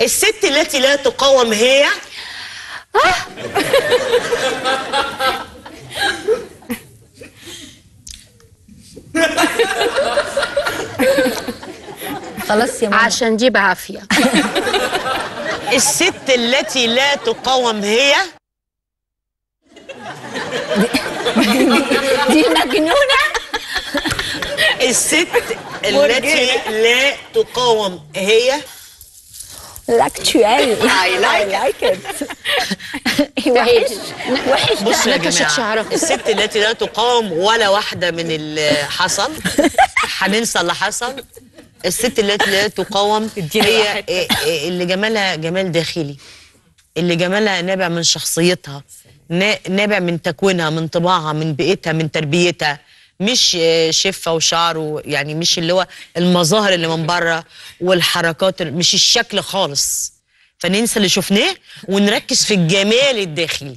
الست التي لا تقاوم هي؟ خلاص يا ماما. عشان دي بعافيه الست التي لا تقاوم هي؟ دي مجنونة. الست التي لا تقاوم هي؟ لاكتوال I like it. لايك ات وحش. وحش. بصوا يا جماعة. الست التي لا تقاوم ولا واحدة من اللي حصل هننسى اللي حصل. الست التي لا تقاوم هي اللي جمالها جمال داخلي. اللي جمالها نابع من شخصيتها نا- نابع من تكوينها من طباعها من بيئتها من تربيتها. مش شفة وشعر و- يعني مش اللي هو المظاهر اللي من بره والحركات مش الشكل خالص. فننسى اللي شفناه ونركز في الجمال الداخلي.